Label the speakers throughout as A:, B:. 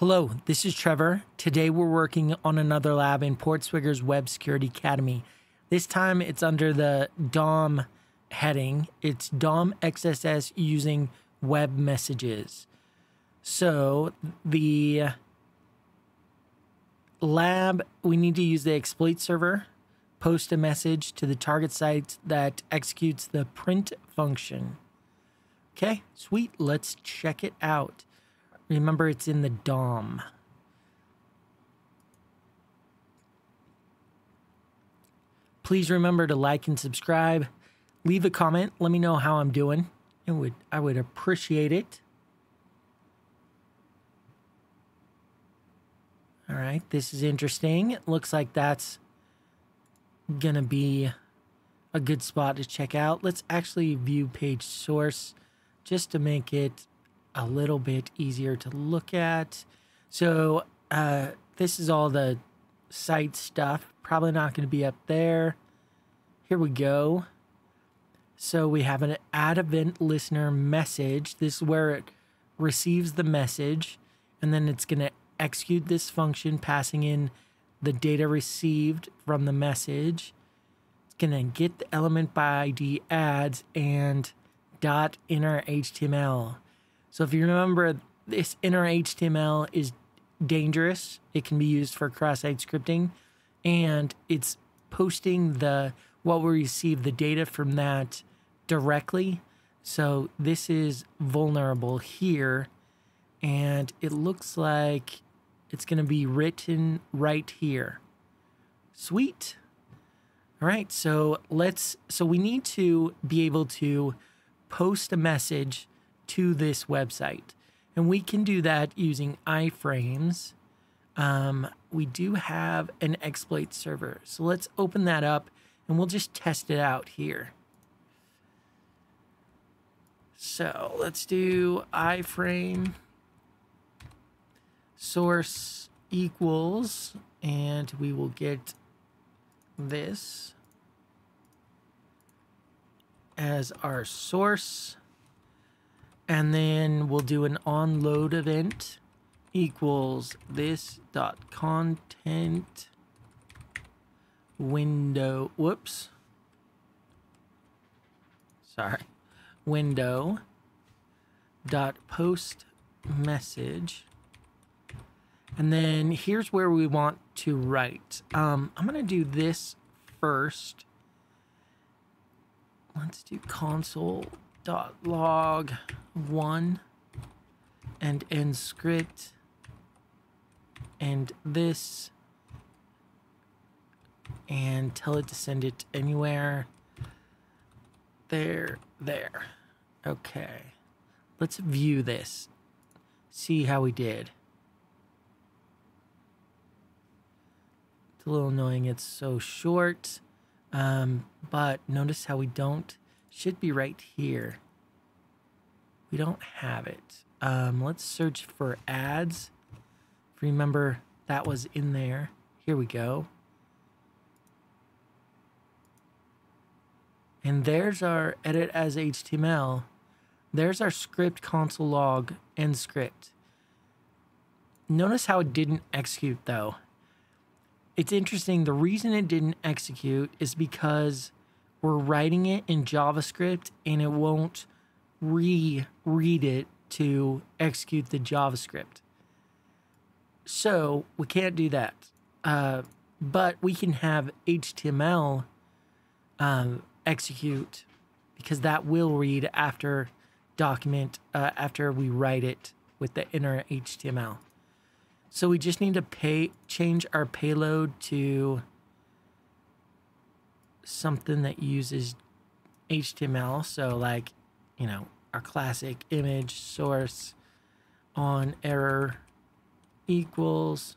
A: Hello, this is Trevor. Today we're working on another lab in Portswigger's Web Security Academy. This time it's under the DOM heading. It's DOM XSS using web messages. So the lab, we need to use the exploit server, post a message to the target site that executes the print function. Okay, sweet. Let's check it out. Remember, it's in the DOM. Please remember to like and subscribe. Leave a comment. Let me know how I'm doing. It would I would appreciate it. All right, this is interesting. It looks like that's gonna be a good spot to check out. Let's actually view page source just to make it a little bit easier to look at. So uh, this is all the site stuff. Probably not going to be up there. Here we go. So we have an add event listener message. This is where it receives the message, and then it's going to execute this function, passing in the data received from the message. It's going to get the element by ID adds and dot inner HTML. So if you remember, this inner HTML is dangerous. It can be used for cross-site scripting, and it's posting the what we receive the data from that directly. So this is vulnerable here, and it looks like it's going to be written right here. Sweet. All right, so let's so we need to be able to post a message to this website. And we can do that using iframes. Um, we do have an exploit server. So let's open that up and we'll just test it out here. So let's do iframe source equals, and we will get this as our source. And then we'll do an onload event equals this dot content window whoops. Sorry. Window dot post message. And then here's where we want to write. Um, i'm going to do this first. Let's do console dot log one and end script and this and tell it to send it anywhere. There there. Okay. Let's view this. See how we did. It's a little annoying. It's so short. Um, but notice how we don't should be right here. We don't have it. Um, let's search for ads. Remember that was in there. Here we go. And there's our edit as HTML. There's our script console log and script. Notice how it didn't execute though. It's interesting. The reason it didn't execute is because we're writing it in JavaScript and it won't re-read it to execute the JavaScript. So we can't do that. Uh, but we can have HTML um, execute because that will read after document uh, after we write it with the inner HTML. So we just need to pay change our payload to something that uses HTML. So, like, you know, our classic image source on error equals.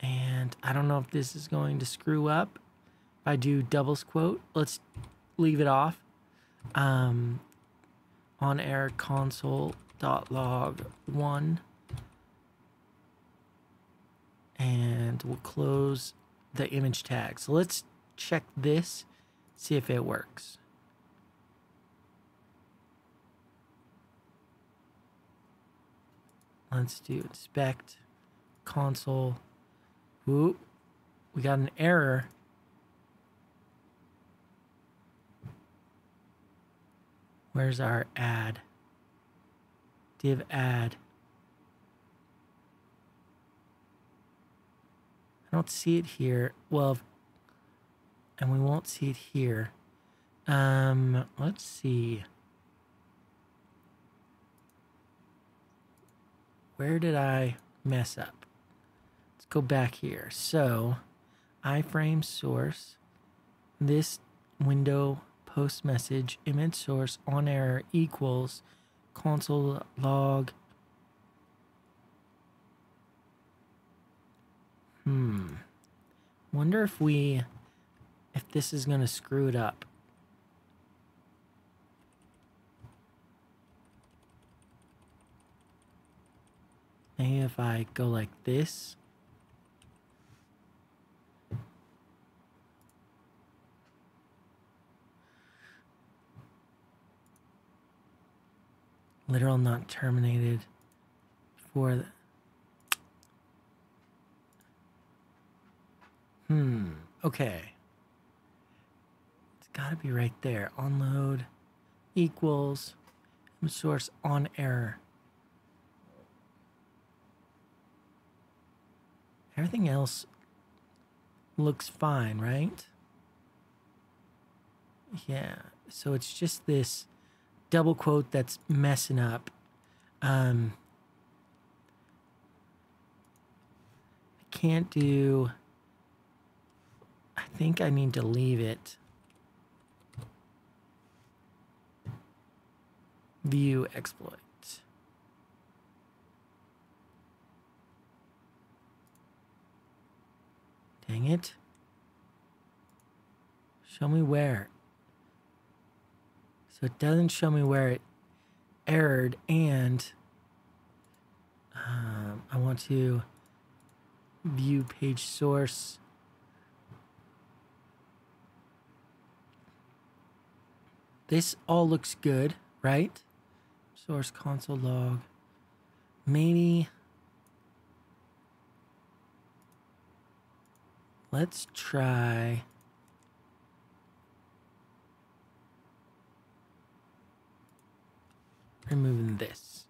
A: And I don't know if this is going to screw up. If I do doubles quote, let's leave it off. Um, on error console dot log one and we'll close the image tag. So let's check this, see if it works. Let's do inspect console. Whoop. We got an error. Where's our add? Div add. I don't see it here. Well, and we won't see it here. Um, let's see. Where did I mess up? Let's go back here. So, iframe source, this window post message image source on error equals console log. Hmm. Wonder if we, if this is going to screw it up. Maybe if I go like this. Literal not terminated for the... Hmm, okay. It's got to be right there. Onload equals source on error. Everything else looks fine, right? Yeah. So it's just this double quote that's messing up. Um, I can't do. I think I need to leave it. View exploit. Dang it. Show me where. So it doesn't show me where it errored and um, I want to view page source. This all looks good, right? Source console log. Maybe Let's try. Removing this.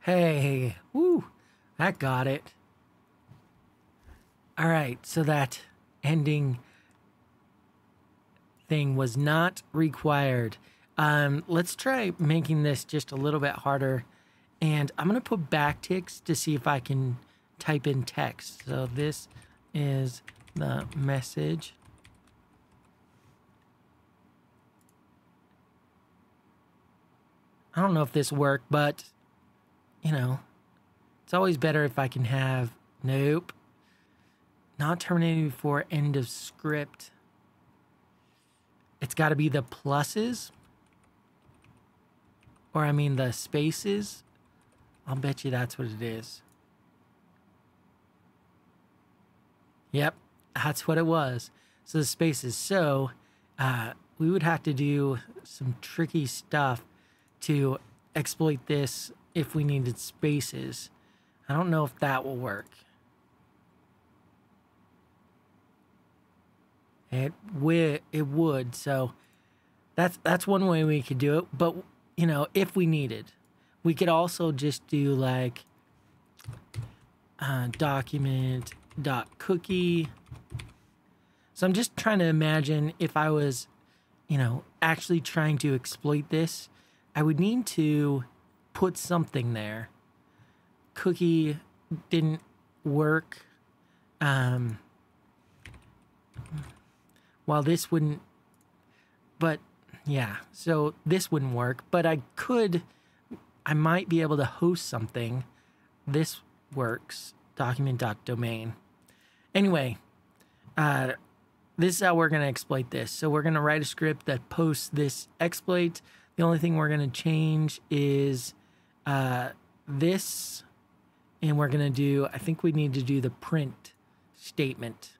A: Hey, woo, that got it. All right, so that ending thing was not required. Um, let's try making this just a little bit harder and I'm going to put backticks to see if I can type in text. So this is the message. I don't know if this worked, but you know, it's always better if I can have nope. Not terminated before end of script. It's got to be the pluses. Or I mean the spaces I'll bet you that's what it is. Yep, that's what it was. So the spaces. So uh, we would have to do some tricky stuff to exploit this if we needed spaces. I don't know if that will work. It would. It would. So that's that's one way we could do it. But you know, if we needed. We could also just do like uh, document dot cookie. So I'm just trying to imagine if I was, you know, actually trying to exploit this, I would need to put something there. Cookie didn't work. Um, while this wouldn't, but yeah, so this wouldn't work, but I could I might be able to host something. This works. Document.domain. Anyway, uh, this is how we're going to exploit this. So we're going to write a script that posts this exploit. The only thing we're going to change is uh, this, and we're going to do, I think we need to do the print statement.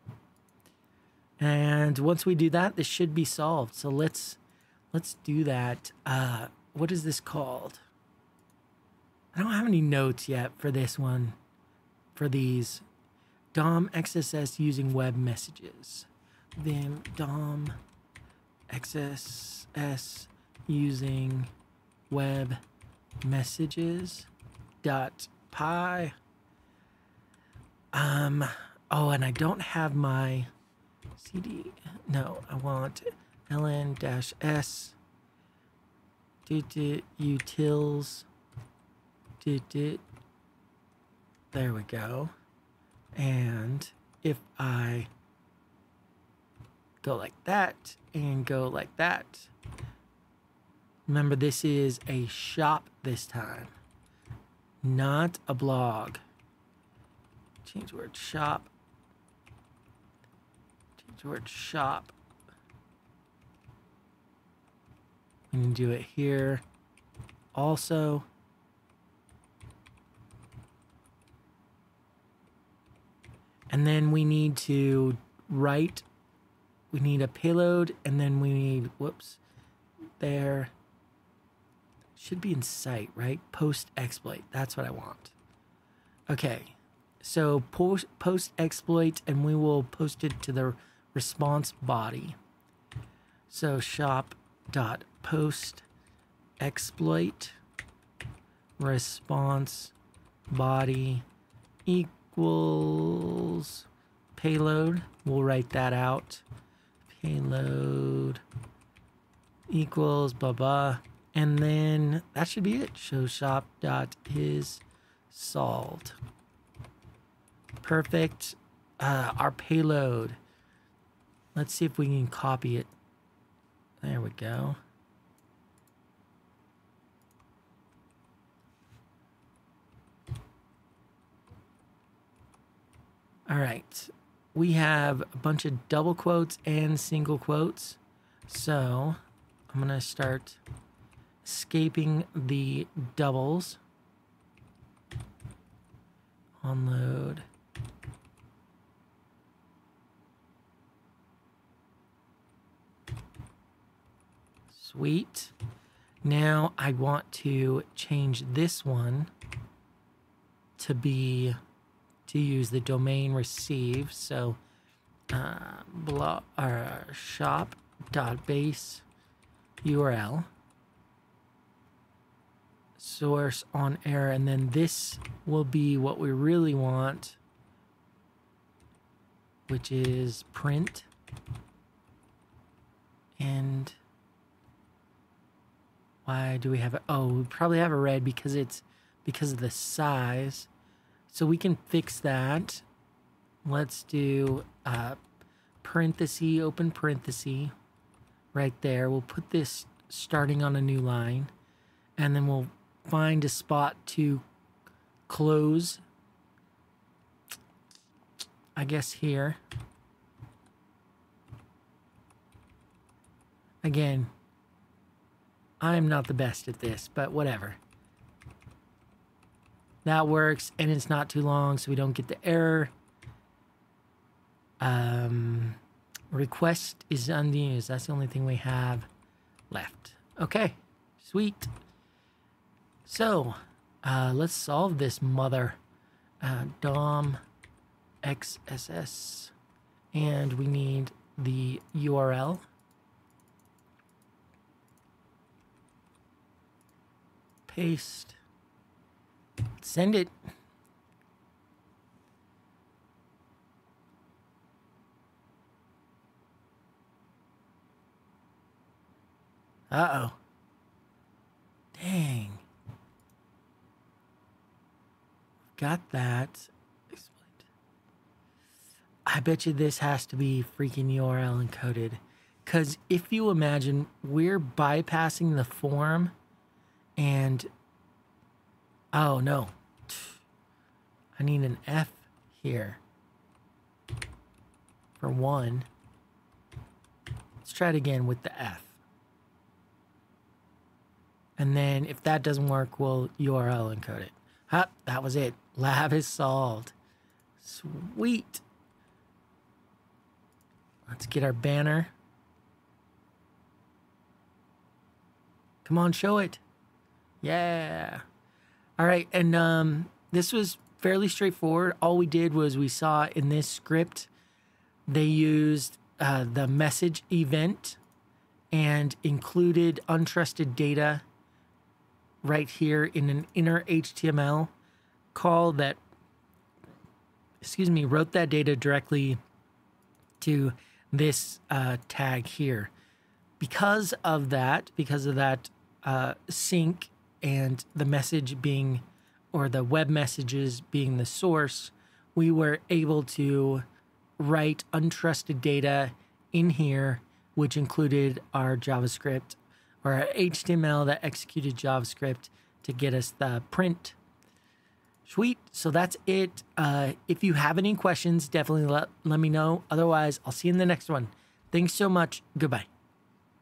A: And once we do that, this should be solved. So let's let's do that. Uh, what is this called? I don't have any notes yet for this one, for these. DOM XSS using web messages. Then DOM XSS using web messages dot py. Um, oh, and I don't have my CD. No, I want ln dash s. Utils. There we go. And if I go like that and go like that remember this is a shop this time not a blog. Change word shop word shop We can do it here also. And then we need to write, we need a payload, and then we need, whoops, there. Should be in sight, right? Post exploit. That's what I want. Okay. So post, post exploit, and we will post it to the response body. So shop dot post exploit response body equals payload. We'll write that out. Payload equals blah blah. And then that should be it. Show shop dot is solved. Perfect. Uh, our payload. Let's see if we can copy it. There we go. All right. We have a bunch of double quotes and single quotes. So I'm going to start escaping the doubles. Onload. Sweet. Now I want to change this one to be to use the domain receive. So uh, blah, uh, shop dot base URL source on air and then this will be what we really want which is print and why do we have it oh we probably have a red because it's because of the size so we can fix that. Let's do uh, parenthesis, open parenthesis right there. We'll put this starting on a new line and then we'll find a spot to close. I guess here. Again, I'm not the best at this, but whatever. That works, and it's not too long, so we don't get the error. Um, request is unused. That's the only thing we have left. Okay, sweet. So, uh, let's solve this mother. Uh, DOM XSS. And we need the URL. Paste. Send it. Uh-oh. Dang. Got that. I bet you this has to be freaking URL encoded. Because if you imagine, we're bypassing the form and Oh, no. I need an F here. For one. Let's try it again with the F. And then if that doesn't work, we'll URL encode it. Ah, that was it. Lab is solved. Sweet. Let's get our banner. Come on, show it. Yeah. All right. And um, this was fairly straightforward. All we did was we saw in this script, they used uh, the message event and included untrusted data right here in an inner HTML call that, excuse me, wrote that data directly to this uh, tag here. Because of that, because of that uh, sync and the message being, or the web messages being the source, we were able to write untrusted data in here, which included our JavaScript or our HTML that executed JavaScript to get us the print. Sweet. So that's it. Uh, if you have any questions, definitely let, let me know. Otherwise, I'll see you in the next one. Thanks so much. Goodbye.